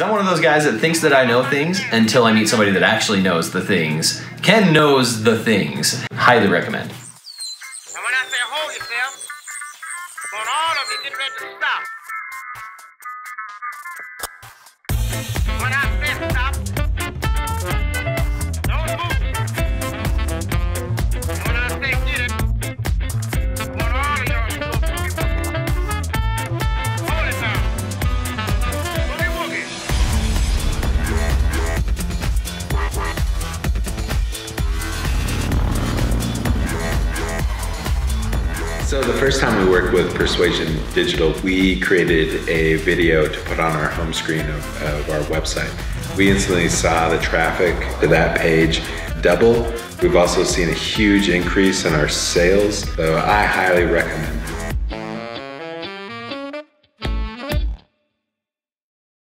Because I'm one of those guys that thinks that I know things until I meet somebody that actually knows the things. Kenn knows the things. Highly recommend. And when I say hold yourself, I want all of you get ready to stop. So the first time we worked with Persuasion Digital, we created a video to put on our home screen of, of our website. We instantly saw the traffic to that page double. We've also seen a huge increase in our sales, so I highly recommend